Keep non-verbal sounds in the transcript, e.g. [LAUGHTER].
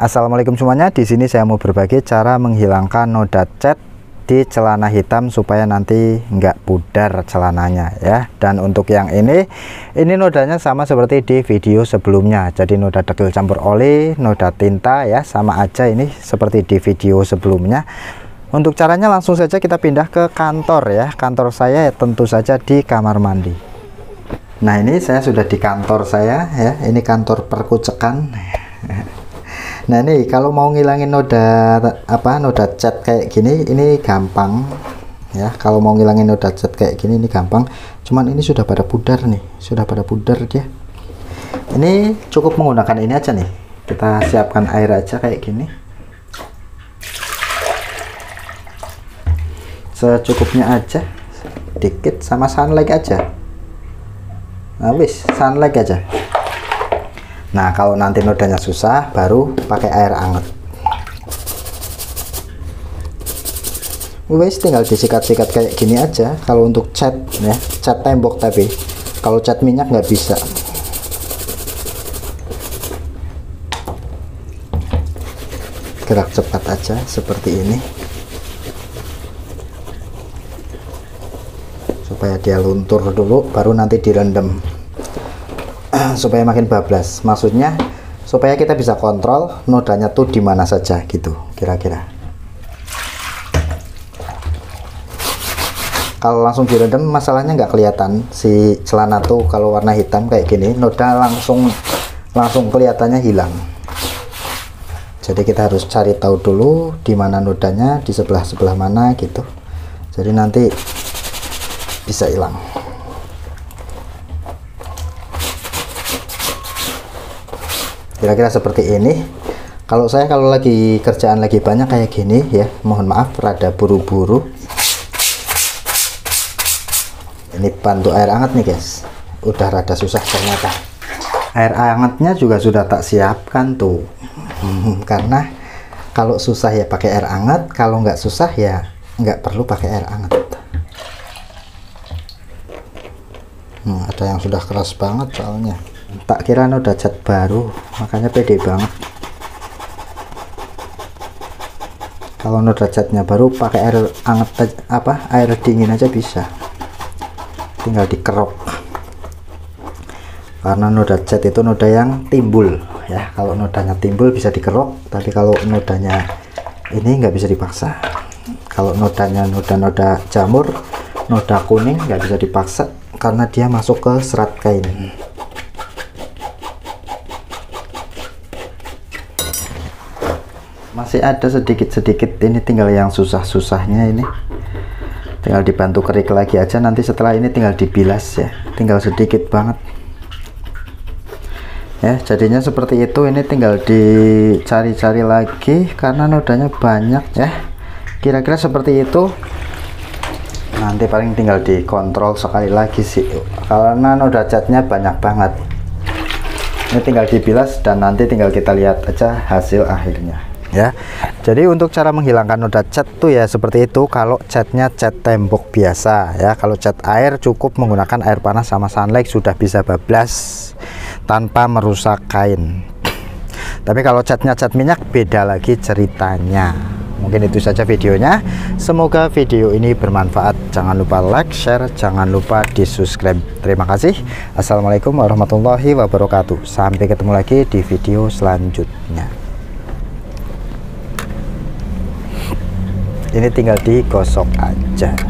Assalamualaikum semuanya. Di sini saya mau berbagi cara menghilangkan noda cat di celana hitam supaya nanti nggak pudar celananya ya. Dan untuk yang ini, ini nodanya sama seperti di video sebelumnya. Jadi noda dekil campur oli, noda tinta ya, sama aja ini seperti di video sebelumnya. Untuk caranya langsung saja kita pindah ke kantor ya. Kantor saya tentu saja di kamar mandi. Nah ini saya sudah di kantor saya ya. Ini kantor perkucekan. Nah ini kalau mau ngilangin noda apa noda cat kayak gini ini gampang. Ya kalau mau ngilangin noda cat kayak gini ini gampang. Cuman ini sudah pada pudar nih sudah pada pudar dia. Ini cukup menggunakan ini aja nih. Kita siapkan air aja kayak gini. Secukupnya aja dikit sama sunlight aja. Nah wis sunlight aja Nah, kalau nanti nodanya susah, baru pakai air hangat. Wes tinggal disikat-sikat kayak gini aja. Kalau untuk cat ya, cat tembok tapi kalau cat minyak nggak bisa. Gerak cepat aja seperti ini. Supaya dia luntur dulu, baru nanti direndam. Supaya makin bablas. Maksudnya supaya kita bisa kontrol nodanya tuh di mana saja gitu kira-kira. Kalau langsung direndam masalahnya nggak kelihatan. Si celana tuh kalau warna hitam kayak gini noda langsung langsung kelihatannya hilang. Jadi kita harus cari tahu dulu di mana nodanya di sebelah sebelah mana gitu. Jadi nanti bisa hilang kira-kira seperti ini. Kalau saya kalau lagi kerjaan lagi banyak kayak gini ya mohon maaf rada buru-buru. Ini bantu air hangat nih guys. Udah rada susah ternyata. Air hangatnya juga sudah tak siapkan tuh. Hmm, karena kalau susah ya pakai air hangat kalau nggak susah ya nggak perlu pakai air hangat. Hmm, ada yang sudah keras banget soalnya tak kira udah cat baru makanya pede banget. Kalau noda catnya baru pakai air hangat apa air dingin aja bisa. Tinggal dikerok. Karena noda cat itu noda yang timbul ya. Kalau nodanya timbul bisa dikerok tapi kalau nodanya ini nggak bisa dipaksa. Kalau nodanya noda-noda jamur noda kuning nggak bisa dipaksa karena dia masuk ke serat kain masih ada sedikit-sedikit ini tinggal yang susah-susahnya ini. Tinggal dibantu kerik lagi aja. Nanti setelah ini tinggal dibilas ya. Tinggal sedikit banget. Ya jadinya seperti itu. Ini tinggal dicari-cari lagi karena nodanya banyak ya. Kira-kira seperti itu. Nanti paling tinggal dikontrol sekali lagi sih. Karena noda catnya banyak banget. Ini tinggal dibilas dan nanti tinggal kita lihat aja hasil akhirnya ya. Jadi untuk cara menghilangkan noda cat tuh ya seperti itu. Kalau catnya cat tembok biasa ya. Kalau cat air cukup menggunakan air panas sama sunlight sudah bisa bablas tanpa merusak kain. [CLEARS THROAT] Tapi kalau catnya cat minyak beda lagi ceritanya. Mungkin itu saja videonya. Semoga video ini bermanfaat. Jangan lupa like share jangan lupa di subscribe terima kasih. Assalamualaikum warahmatullahi wabarakatuh. Sampai ketemu lagi di video selanjutnya ini tinggal digosok aja